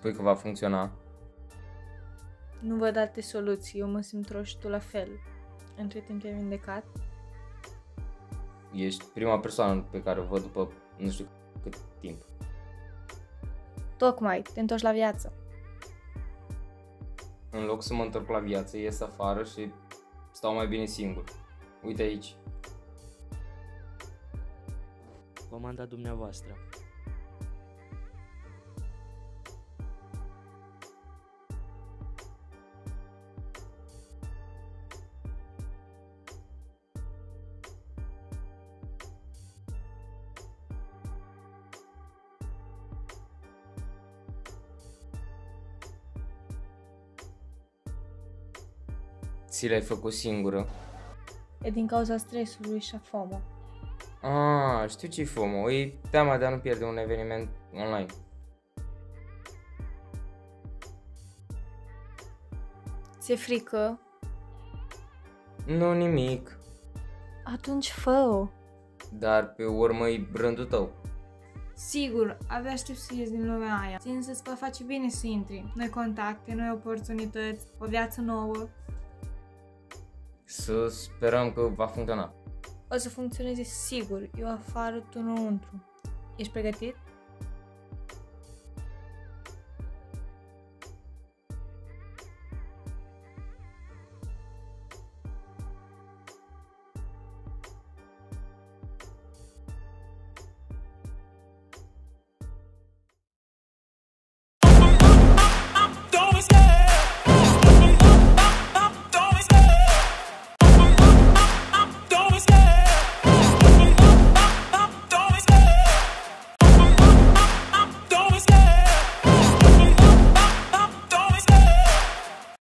Spui că va funcționa? Nu văd alte soluții, eu mă simt rău și tu la fel. Între timp te-ai vindecat? Ești prima persoană pe care o văd după nu știu cât timp. Tocmai, te întorci la viață. În loc să mă întorc la viață, ies afară și stau mai bine singur. Uite aici. Comanda dumneavoastră. Ți le-ai făcut singură. E din cauza stresului și a FOMO. Ah, știu ce-i FOMO. E teama de a nu pierde un eveniment online. Ți-e frică? Nu nimic, Atunci fă dar pe urmă e rândul tău. Sigur, abia aștept să ies din lumea aia. Țin să-ți va face bine să intri. Noi contacte, noi oportunități, o viață nouă. Să sperăm că va funcționa. O să funcționeze sigur. Eu afară, tu înăuntru. Ești pregătit?